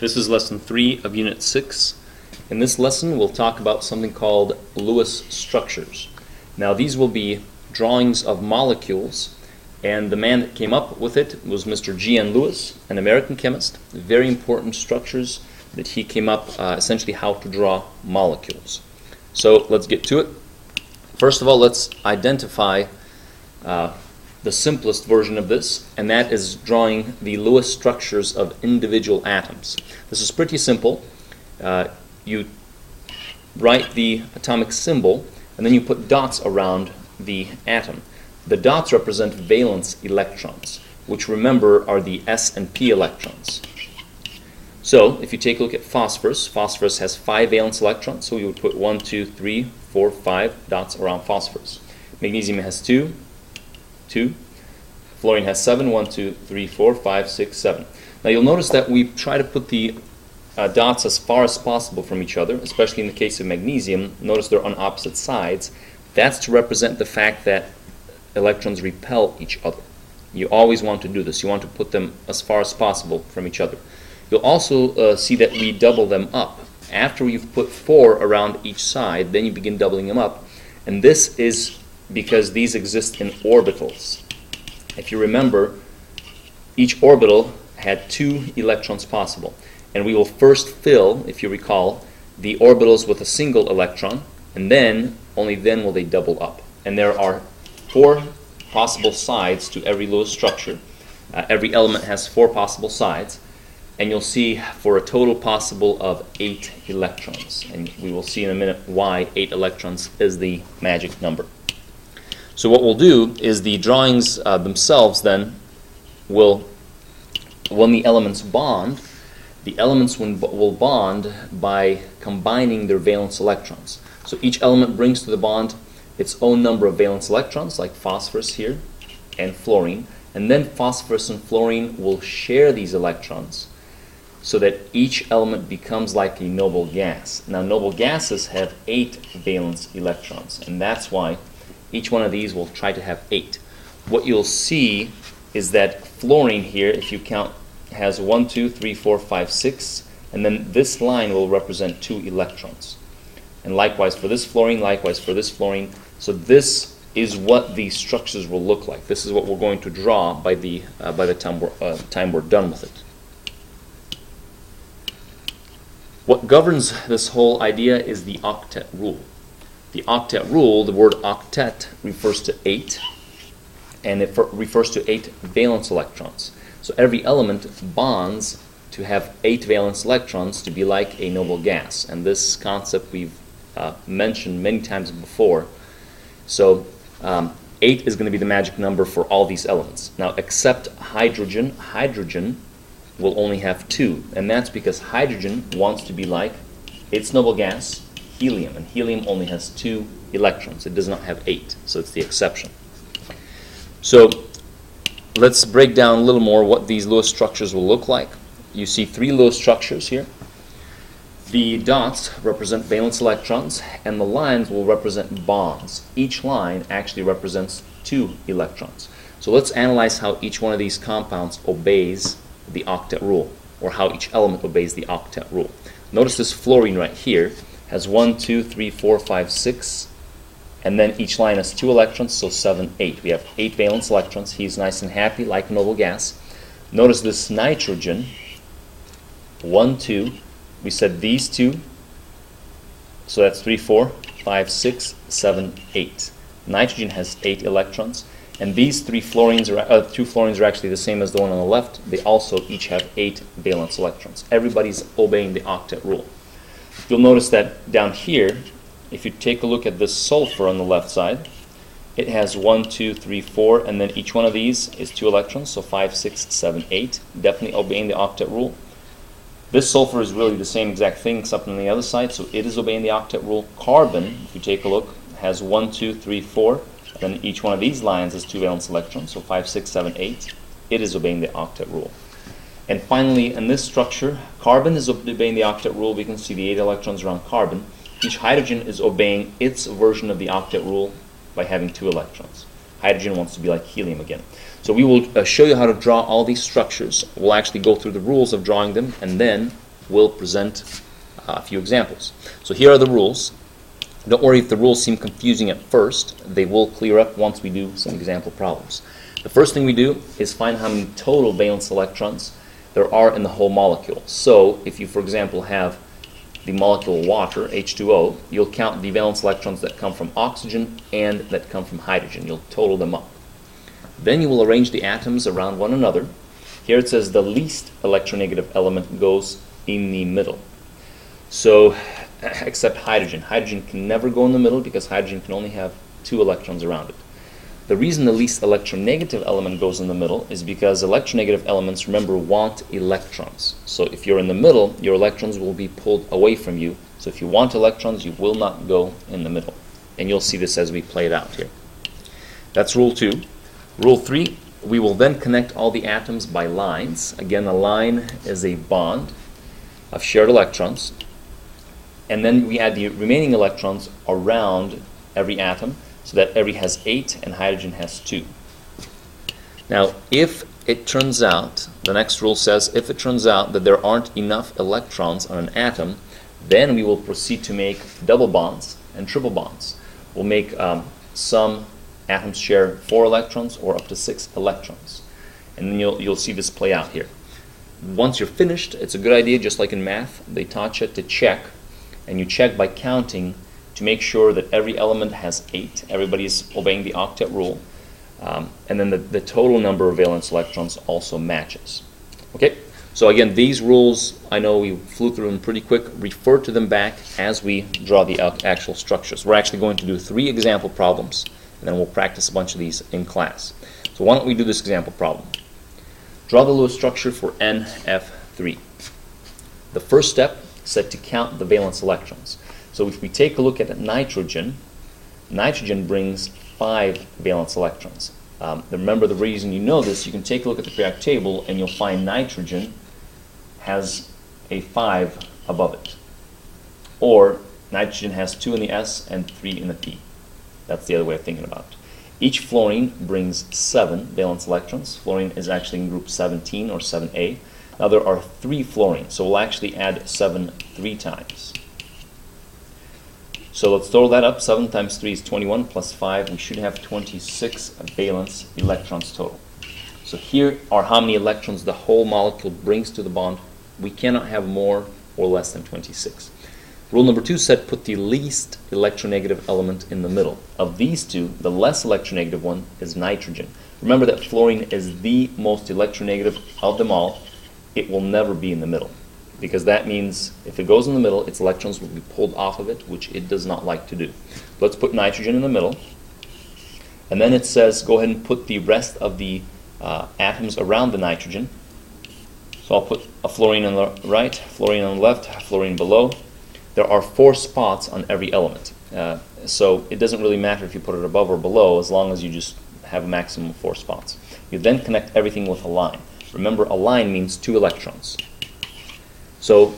This is lesson three of unit six. In this lesson, we'll talk about something called Lewis structures. Now, these will be drawings of molecules, and the man that came up with it was Mr. G.N. Lewis, an American chemist. Very important structures that he came up uh, essentially how to draw molecules. So, let's get to it. First of all, let's identify uh, the simplest version of this, and that is drawing the Lewis structures of individual atoms. This is pretty simple. Uh, you write the atomic symbol, and then you put dots around the atom. The dots represent valence electrons, which remember are the s and p electrons. So, if you take a look at phosphorus, phosphorus has five valence electrons, so you would put one, two, three, four, five dots around phosphorus. Magnesium has two, 2. Fluorine has 7, 1, 2, 3, 4, 5, 6, 7. Now you'll notice that we try to put the uh, dots as far as possible from each other, especially in the case of magnesium. Notice they're on opposite sides. That's to represent the fact that electrons repel each other. You always want to do this. You want to put them as far as possible from each other. You'll also uh, see that we double them up. After you've put four around each side, then you begin doubling them up. And this is because these exist in orbitals. If you remember, each orbital had two electrons possible. And we will first fill, if you recall, the orbitals with a single electron, and then, only then will they double up. And there are four possible sides to every Lewis structure. Uh, every element has four possible sides. And you'll see for a total possible of eight electrons. And we will see in a minute why eight electrons is the magic number. So what we'll do is the drawings uh, themselves then will, when the elements bond, the elements will bond by combining their valence electrons. So each element brings to the bond its own number of valence electrons, like phosphorus here, and fluorine. And then phosphorus and fluorine will share these electrons so that each element becomes like a noble gas. Now, noble gases have eight valence electrons, and that's why each one of these will try to have eight. What you'll see is that fluorine here, if you count, has one, two, three, four, five, six, and then this line will represent two electrons. And likewise for this fluorine, likewise for this fluorine. So this is what these structures will look like. This is what we're going to draw by the, uh, by the time we're, uh, time we're done with it. What governs this whole idea is the octet rule. The octet rule, the word octet refers to eight, and it refers to eight valence electrons. So every element bonds to have eight valence electrons to be like a noble gas. And this concept we've uh, mentioned many times before. So um, eight is going to be the magic number for all these elements. Now, except hydrogen, hydrogen will only have two. And that's because hydrogen wants to be like its noble gas, helium, and helium only has two electrons. It does not have eight, so it's the exception. So let's break down a little more what these Lewis structures will look like. You see three Lewis structures here. The dots represent valence electrons, and the lines will represent bonds. Each line actually represents two electrons. So let's analyze how each one of these compounds obeys the octet rule, or how each element obeys the octet rule. Notice this fluorine right here has 1, 2, 3, 4, 5, 6, and then each line has two electrons, so 7, 8. We have 8 valence electrons. He's nice and happy, like noble gas. Notice this nitrogen, 1, 2. We said these two, so that's 3, 4, 5, 6, 7, 8. Nitrogen has 8 electrons. And these three fluorines, are, uh, two fluorines are actually the same as the one on the left. They also each have 8 valence electrons. Everybody's obeying the octet rule. You'll notice that down here, if you take a look at this sulfur on the left side, it has one, two, three, four, and then each one of these is two electrons, so five, six, seven, eight. Definitely obeying the octet rule. This sulfur is really the same exact thing except on the other side, so it is obeying the octet rule. Carbon, if you take a look, has one, two, three, four. Then each one of these lines is two valence electrons, so five, six, seven, eight. It is obeying the octet rule. And finally, in this structure, carbon is obeying the octet rule. We can see the eight electrons around carbon. Each hydrogen is obeying its version of the octet rule by having two electrons. Hydrogen wants to be like helium again. So we will uh, show you how to draw all these structures. We'll actually go through the rules of drawing them, and then we'll present uh, a few examples. So here are the rules. Don't worry if the rules seem confusing at first. They will clear up once we do some example problems. The first thing we do is find how many total valence electrons there are in the whole molecule. So if you, for example, have the molecule water, H2O, you'll count the valence electrons that come from oxygen and that come from hydrogen. You'll total them up. Then you will arrange the atoms around one another. Here it says the least electronegative element goes in the middle. So, except hydrogen. Hydrogen can never go in the middle because hydrogen can only have two electrons around it. The reason the least electronegative element goes in the middle is because electronegative elements, remember, want electrons. So if you're in the middle, your electrons will be pulled away from you. So if you want electrons, you will not go in the middle. And you'll see this as we play it out here. That's rule two. Rule three, we will then connect all the atoms by lines. Again, a line is a bond of shared electrons. And then we add the remaining electrons around every atom so that every has 8 and hydrogen has 2. Now, if it turns out, the next rule says, if it turns out that there aren't enough electrons on an atom, then we will proceed to make double bonds and triple bonds. We'll make um, some atoms share 4 electrons or up to 6 electrons. And then you'll, you'll see this play out here. Once you're finished, it's a good idea, just like in math, they taught you to check, and you check by counting to make sure that every element has eight. Everybody's obeying the octet rule. Um, and then the, the total number of valence electrons also matches. Okay, so again, these rules, I know we flew through them pretty quick. Refer to them back as we draw the actual structures. We're actually going to do three example problems, and then we'll practice a bunch of these in class. So why don't we do this example problem? Draw the Lewis structure for NF3. The first step is set to count the valence electrons. So if we take a look at nitrogen, nitrogen brings five valence electrons. Um, remember the reason you know this, you can take a look at the periodic table and you'll find nitrogen has a 5 above it. Or nitrogen has 2 in the S and 3 in the P. That's the other way of thinking about it. Each fluorine brings 7 valence electrons. Fluorine is actually in group 17 or 7A. Now there are 3 fluorines, so we'll actually add 7 three times. So let's throw that up. 7 times 3 is 21 plus 5. We should have 26 valence electrons total. So here are how many electrons the whole molecule brings to the bond. We cannot have more or less than 26. Rule number two said put the least electronegative element in the middle. Of these two, the less electronegative one is nitrogen. Remember that fluorine is the most electronegative of them all. It will never be in the middle because that means if it goes in the middle, its electrons will be pulled off of it, which it does not like to do. Let's put nitrogen in the middle. And then it says go ahead and put the rest of the uh, atoms around the nitrogen. So I'll put a fluorine on the right, fluorine on the left, fluorine below. There are four spots on every element. Uh, so it doesn't really matter if you put it above or below as long as you just have a maximum of four spots. You then connect everything with a line. Remember, a line means two electrons. So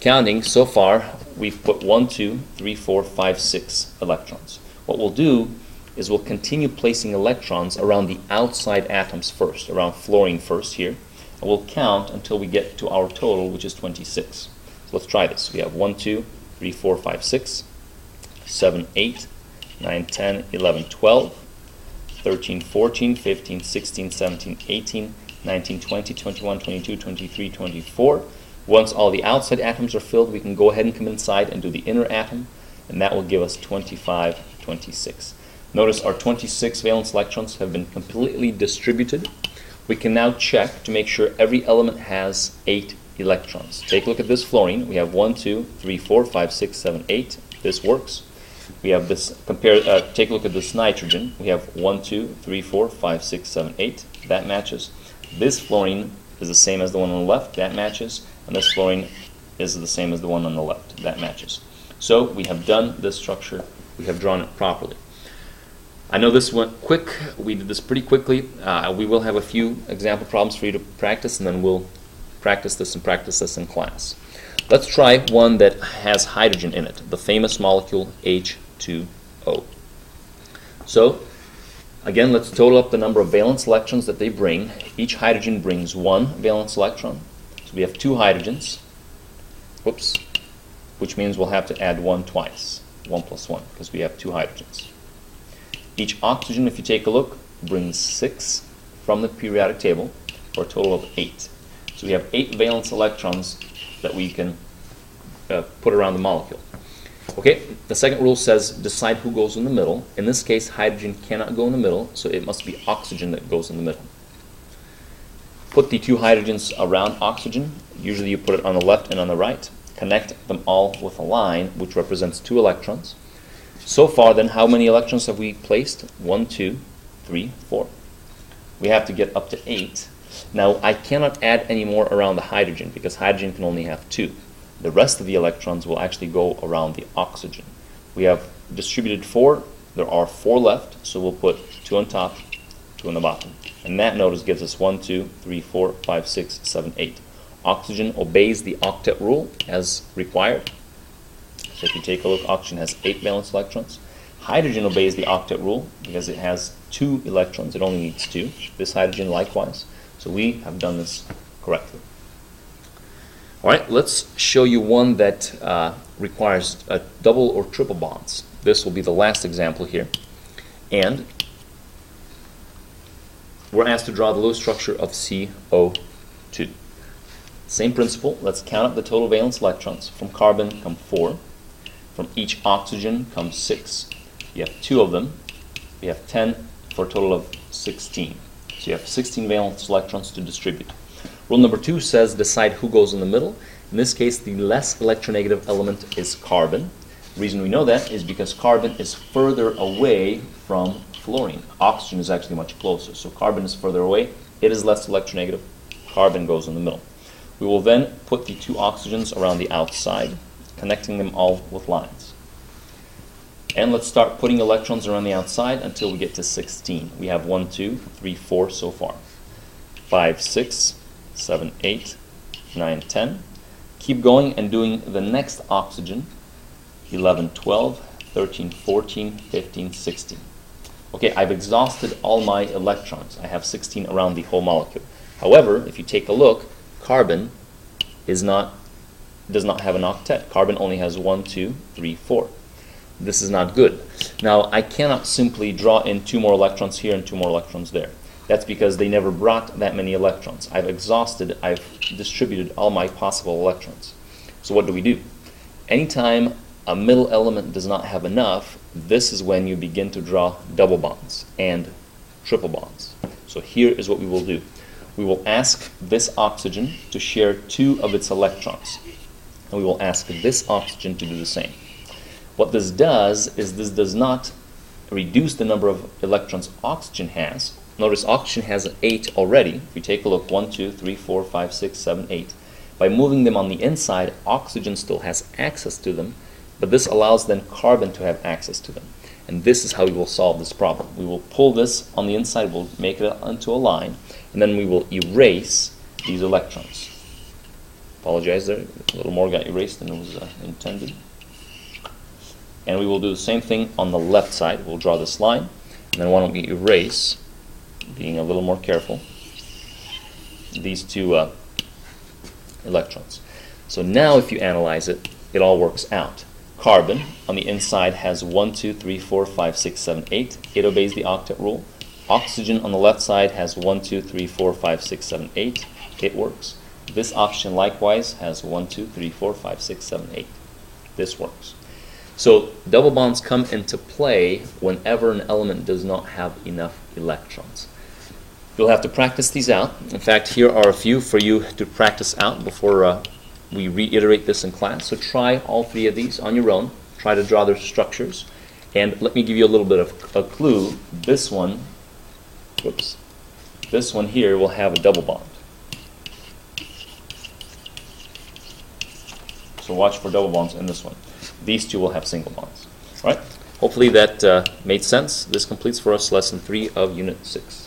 counting so far, we've put 1, 2, 3, 4, 5, 6 electrons. What we'll do is we'll continue placing electrons around the outside atoms first, around fluorine first here. And we'll count until we get to our total, which is 26. So let's try this. We have 1, 2, 3, 4, 5, 6, 7, 8, 9, 10, 11, 12, 13, 14, 15, 16, 17, 18, 19, 20, 21, 22, 23, 24, once all the outside atoms are filled, we can go ahead and come inside and do the inner atom, and that will give us 25, 26. Notice our 26 valence electrons have been completely distributed. We can now check to make sure every element has 8 electrons. Take a look at this fluorine. We have 1, 2, 3, 4, 5, 6, 7, 8. This works. We have this, compare, uh, take a look at this nitrogen. We have 1, 2, 3, 4, 5, 6, 7, 8. That matches. This fluorine is the same as the one on the left. That matches and this fluorine is the same as the one on the left. That matches. So we have done this structure. We have drawn it properly. I know this went quick. We did this pretty quickly. Uh, we will have a few example problems for you to practice, and then we'll practice this and practice this in class. Let's try one that has hydrogen in it, the famous molecule H2O. So, again, let's total up the number of valence electrons that they bring. Each hydrogen brings one valence electron So we have two hydrogens. Whoops. Which means we'll have to add 1 twice. 1 plus 1, because we have two hydrogens. Each oxygen, if you take a look, brings 6 from the periodic table, for a total of 8. So we have 8 valence electrons that we can uh, put around the molecule. Okay, the second rule says decide who goes in the middle. In this case, hydrogen cannot go in the middle, so it must be oxygen that goes in the middle. Put the two hydrogens around oxygen. Usually you put it on the left and on the right. Connect them all with a line, which represents two electrons. So far, then, how many electrons have we placed? One, two, three, four. We have to get up to eight. Now, I cannot add any more around the hydrogen because hydrogen can only have two. The rest of the electrons will actually go around the oxygen. We have distributed four. There are four left, so we'll put two on top, two on the bottom. And that notice gives us one, two, three, four, five, six, seven, eight. Oxygen obeys the octet rule as required. So if you take a look, oxygen has eight valence electrons. Hydrogen obeys the octet rule because it has two electrons. It only needs two. This hydrogen likewise. So we have done this correctly. All right, let's show you one that uh, requires a double or triple bonds. This will be the last example here. And we're asked to draw the Lewis structure of CO2. Same principle, let's count up the total valence electrons. From carbon come four. From each oxygen comes six. You have two of them. you have 10 for a total of 16. So you have 16 valence electrons to distribute. Rule number two says decide who goes in the middle. In this case, the less electronegative element is carbon. The reason we know that is because carbon is further away from fluorine. Oxygen is actually much closer, so carbon is further away. It is less electronegative. Carbon goes in the middle. We will then put the two oxygens around the outside, connecting them all with lines. And let's start putting electrons around the outside until we get to 16. We have 1, 2, 3, 4 so far. 5, 6, 7, 8, 9, 10. Keep going and doing the next oxygen. 11, 12, 13, 14, 15, 16. Okay, I've exhausted all my electrons. I have 16 around the whole molecule. However, if you take a look, carbon is not does not have an octet. Carbon only has 1, 2, 3, 4. This is not good. Now, I cannot simply draw in two more electrons here and two more electrons there. That's because they never brought that many electrons. I've exhausted, I've distributed all my possible electrons. So what do we do? Anytime a middle element does not have enough, this is when you begin to draw double bonds and triple bonds. So here is what we will do. We will ask this oxygen to share two of its electrons. And we will ask this oxygen to do the same. What this does is this does not reduce the number of electrons oxygen has, Notice oxygen has 8 already. If you take a look, 1, 2, 3, 4, 5, 6, 7, 8. By moving them on the inside, oxygen still has access to them, but this allows then carbon to have access to them. And this is how we will solve this problem. We will pull this on the inside, we'll make it into a line, and then we will erase these electrons. Apologize there, a little more got erased than it was uh, intended. And we will do the same thing on the left side. We'll draw this line, and then why don't we erase being a little more careful, these two uh, electrons. So now if you analyze it, it all works out. Carbon on the inside has 1, 2, 3, 4, 5, 6, 7, 8. It obeys the octet rule. Oxygen on the left side has 1, 2, 3, 4, 5, 6, 7, 8. It works. This oxygen likewise has 1, 2, 3, 4, 5, 6, 7, 8. This works. So double bonds come into play whenever an element does not have enough electrons. You'll have to practice these out. In fact, here are a few for you to practice out before uh, we reiterate this in class. So try all three of these on your own. Try to draw their structures. And let me give you a little bit of a clue. This one, whoops, this one here will have a double bond. So watch for double bonds in this one. These two will have single bonds. All right? Hopefully that uh, made sense. This completes for us lesson three of unit six.